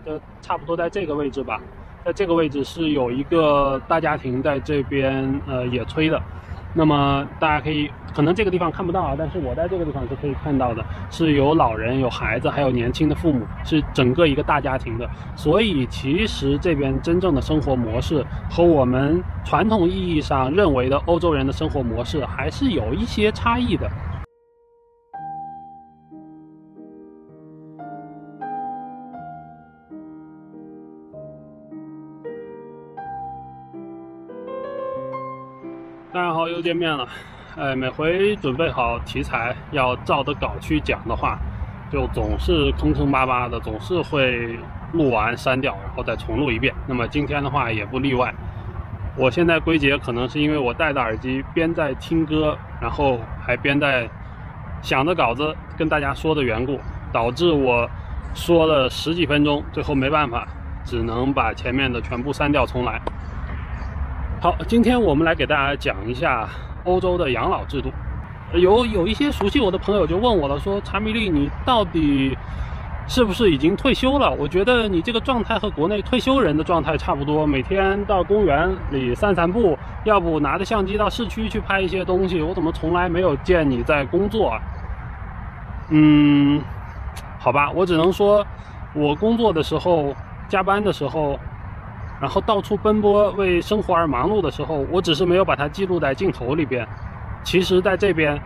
就差不多在这个位置吧，在这个位置是有一个大家庭在这边呃野炊的。那么大家可以，可能这个地方看不到啊，但是我在这个地方是可以看到的，是有老人、有孩子，还有年轻的父母，是整个一个大家庭的。所以其实这边真正的生活模式和我们传统意义上认为的欧洲人的生活模式还是有一些差异的。又见面了。哎，每回准备好题材要照着稿去讲的话，就总是坑坑巴巴的，总是会录完删掉，然后再重录一遍。那么今天的话也不例外。我现在归结可能是因为我戴着耳机边在听歌，然后还边在想着稿子跟大家说的缘故，导致我说了十几分钟，最后没办法，只能把前面的全部删掉重来。好，今天我们来给大家讲一下欧洲的养老制度。有有一些熟悉我的朋友就问我了，说查米利，你到底是不是已经退休了？我觉得你这个状态和国内退休人的状态差不多，每天到公园里散散步，要不拿着相机到市区去拍一些东西。我怎么从来没有见你在工作啊？嗯，好吧，我只能说，我工作的时候，加班的时候。然后到处奔波为生活而忙碌的时候，我只是没有把它记录在镜头里边。其实，在这边，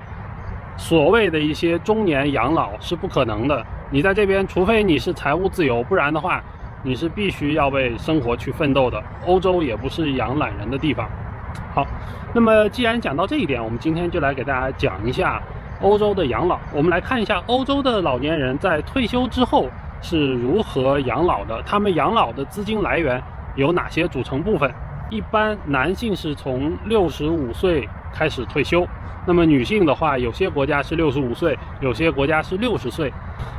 所谓的一些中年养老是不可能的。你在这边，除非你是财务自由，不然的话，你是必须要为生活去奋斗的。欧洲也不是养懒人的地方。好，那么既然讲到这一点，我们今天就来给大家讲一下欧洲的养老。我们来看一下欧洲的老年人在退休之后是如何养老的，他们养老的资金来源。有哪些组成部分？一般男性是从六十五岁开始退休，那么女性的话，有些国家是六十五岁，有些国家是六十岁，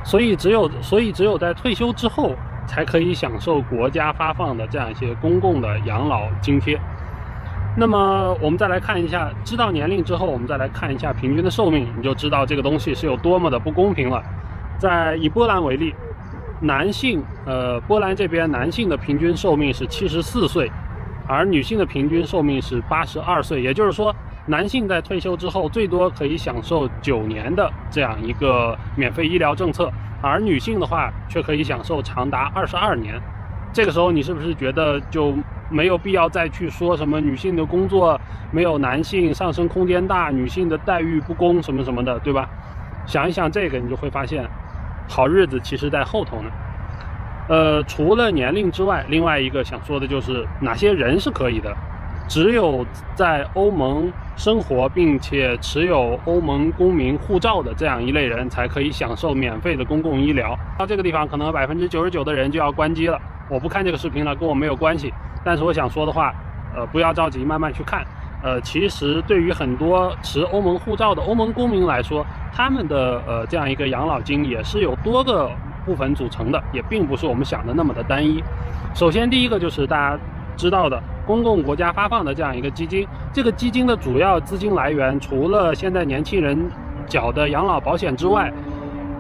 所以只有所以只有在退休之后才可以享受国家发放的这样一些公共的养老津贴。那么我们再来看一下，知道年龄之后，我们再来看一下平均的寿命，你就知道这个东西是有多么的不公平了。在以波兰为例。男性，呃，波兰这边男性的平均寿命是七十四岁，而女性的平均寿命是八十二岁。也就是说，男性在退休之后最多可以享受九年的这样一个免费医疗政策，而女性的话却可以享受长达二十二年。这个时候，你是不是觉得就没有必要再去说什么女性的工作没有男性上升空间大，女性的待遇不公什么什么的，对吧？想一想这个，你就会发现。好日子其实在后头呢。呃，除了年龄之外，另外一个想说的就是哪些人是可以的。只有在欧盟生活并且持有欧盟公民护照的这样一类人才可以享受免费的公共医疗。到这个地方，可能百分之九十九的人就要关机了。我不看这个视频了，跟我没有关系。但是我想说的话，呃，不要着急，慢慢去看。呃，其实对于很多持欧盟护照的欧盟公民来说，他们的呃这样一个养老金也是有多个部分组成的，也并不是我们想的那么的单一。首先，第一个就是大家知道的公共国家发放的这样一个基金，这个基金的主要资金来源，除了现在年轻人缴的养老保险之外，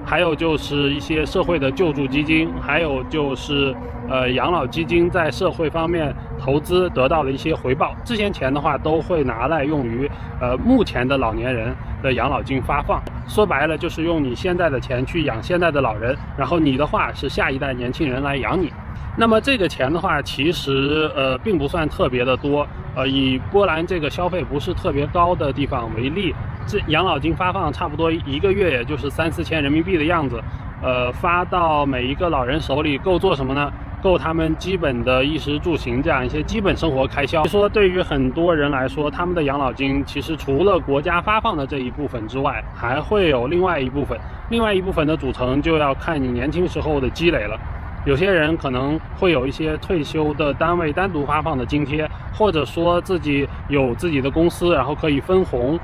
还有就是一些社会的救助基金，还有就是呃养老基金在社会方面投资得到了一些回报。这些钱的话都会拿来用于呃目前的老年人的养老金发放。说白了就是用你现在的钱去养现在的老人，然后你的话是下一代年轻人来养你。那么这个钱的话，其实呃并不算特别的多。呃，以波兰这个消费不是特别高的地方为例。这养老金发放差不多一个月，也就是三四千人民币的样子，呃，发到每一个老人手里够做什么呢？够他们基本的衣食住行这样一些基本生活开销。说对于很多人来说，他们的养老金其实除了国家发放的这一部分之外，还会有另外一部分，另外一部分的组成就要看你年轻时候的积累了。有些人可能会有一些退休的单位单独发放的津贴，或者说自己有自己的公司，然后可以分红。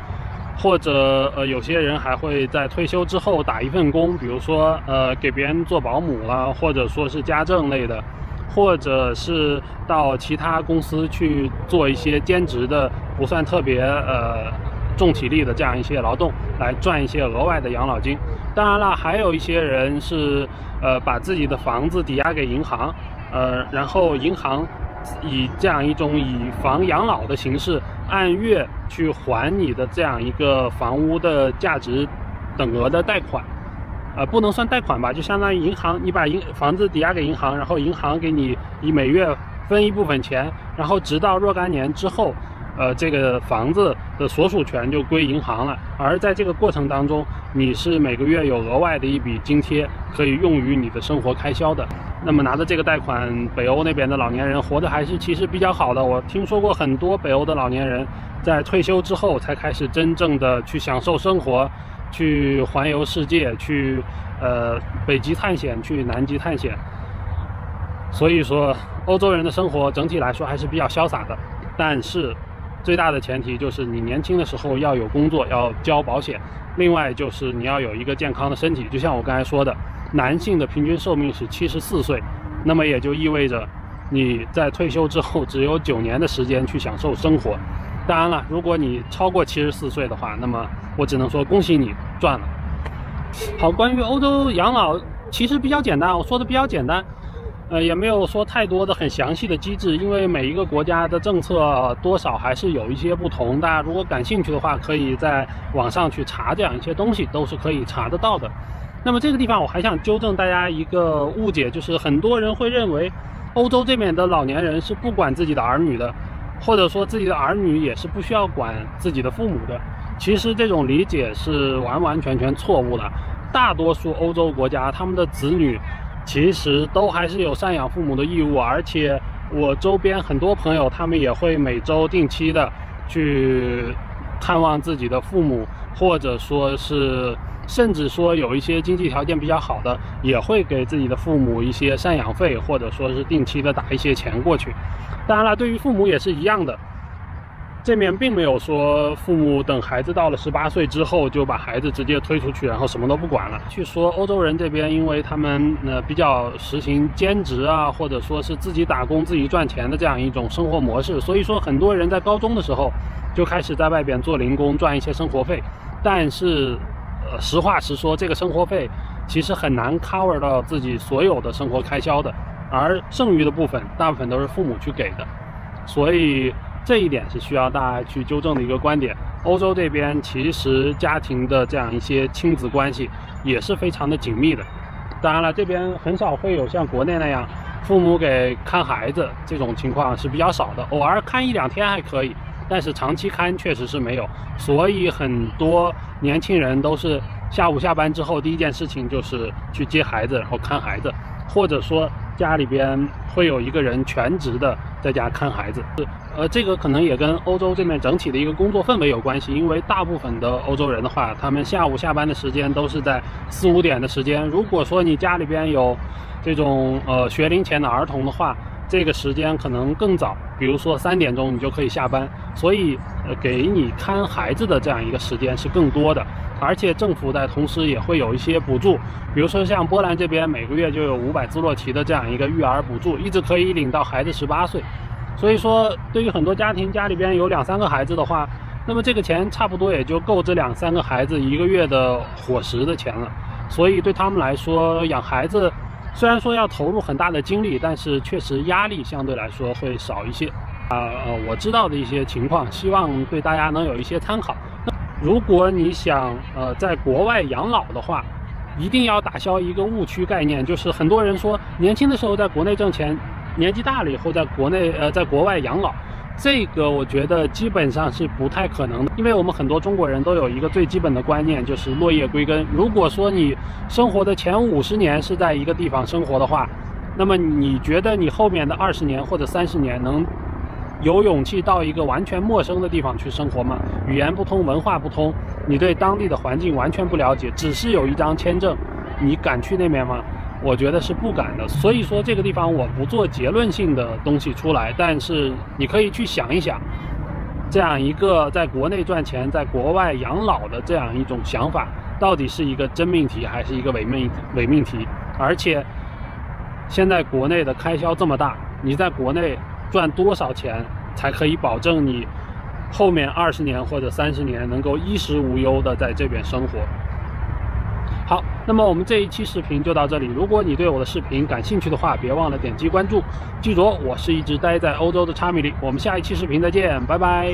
或者呃，有些人还会在退休之后打一份工，比如说呃，给别人做保姆了，或者说是家政类的，或者是到其他公司去做一些兼职的，不算特别呃重体力的这样一些劳动来赚一些额外的养老金。当然了，还有一些人是呃把自己的房子抵押给银行，呃，然后银行以这样一种以房养老的形式，按月去还你的这样一个房屋的价值等额的贷款。呃，不能算贷款吧，就相当于银行，你把银房子抵押给银行，然后银行给你以每月分一部分钱，然后直到若干年之后，呃，这个房子的所属权就归银行了。而在这个过程当中，你是每个月有额外的一笔津贴可以用于你的生活开销的。那么拿着这个贷款，北欧那边的老年人活得还是其实比较好的。我听说过很多北欧的老年人在退休之后才开始真正的去享受生活。去环游世界，去呃北极探险，去南极探险。所以说，欧洲人的生活整体来说还是比较潇洒的。但是，最大的前提就是你年轻的时候要有工作，要交保险。另外就是你要有一个健康的身体。就像我刚才说的，男性的平均寿命是七十四岁，那么也就意味着你在退休之后只有九年的时间去享受生活。当然了，如果你超过七十四岁的话，那么我只能说恭喜你赚了。好，关于欧洲养老其实比较简单，我说的比较简单，呃，也没有说太多的很详细的机制，因为每一个国家的政策多少还是有一些不同。大家如果感兴趣的话，可以在网上去查这样一些东西，都是可以查得到的。那么这个地方我还想纠正大家一个误解，就是很多人会认为欧洲这边的老年人是不管自己的儿女的。或者说自己的儿女也是不需要管自己的父母的，其实这种理解是完完全全错误的。大多数欧洲国家，他们的子女其实都还是有赡养父母的义务，而且我周边很多朋友，他们也会每周定期的去探望自己的父母，或者说是。甚至说有一些经济条件比较好的，也会给自己的父母一些赡养费，或者说是定期的打一些钱过去。当然了，对于父母也是一样的。这面并没有说父母等孩子到了十八岁之后就把孩子直接推出去，然后什么都不管了。据说欧洲人这边，因为他们呃比较实行兼职啊，或者说是自己打工自己赚钱的这样一种生活模式，所以说很多人在高中的时候就开始在外边做零工赚一些生活费，但是。呃，实话实说，这个生活费其实很难 cover 到自己所有的生活开销的，而剩余的部分大部分都是父母去给的，所以这一点是需要大家去纠正的一个观点。欧洲这边其实家庭的这样一些亲子关系也是非常的紧密的，当然了，这边很少会有像国内那样父母给看孩子这种情况是比较少的，偶尔看一两天还可以。但是长期看确实是没有，所以很多年轻人都是下午下班之后第一件事情就是去接孩子，然后看孩子，或者说家里边会有一个人全职的在家看孩子。呃，这个可能也跟欧洲这边整体的一个工作氛围有关系，因为大部分的欧洲人的话，他们下午下班的时间都是在四五点的时间。如果说你家里边有这种呃学龄前的儿童的话，这个时间可能更早，比如说三点钟你就可以下班，所以呃给你看孩子的这样一个时间是更多的，而且政府在同时也会有一些补助，比如说像波兰这边每个月就有五百兹洛奇的这样一个育儿补助，一直可以领到孩子十八岁，所以说对于很多家庭家里边有两三个孩子的话，那么这个钱差不多也就够这两三个孩子一个月的伙食的钱了，所以对他们来说养孩子。虽然说要投入很大的精力，但是确实压力相对来说会少一些。啊呃，我知道的一些情况，希望对大家能有一些参考。那如果你想呃在国外养老的话，一定要打消一个误区概念，就是很多人说年轻的时候在国内挣钱，年纪大了以后在国内呃在国外养老。这个我觉得基本上是不太可能的，因为我们很多中国人都有一个最基本的观念，就是落叶归根。如果说你生活的前五十年是在一个地方生活的话，那么你觉得你后面的二十年或者三十年能有勇气到一个完全陌生的地方去生活吗？语言不通，文化不通，你对当地的环境完全不了解，只是有一张签证，你敢去那边吗？我觉得是不敢的，所以说这个地方我不做结论性的东西出来，但是你可以去想一想，这样一个在国内赚钱，在国外养老的这样一种想法，到底是一个真命题还是一个伪命伪命题？而且现在国内的开销这么大，你在国内赚多少钱才可以保证你后面二十年或者三十年能够衣食无忧的在这边生活。好，那么我们这一期视频就到这里。如果你对我的视频感兴趣的话，别忘了点击关注。记住，我是一直待在欧洲的查米利。我们下一期视频再见，拜拜。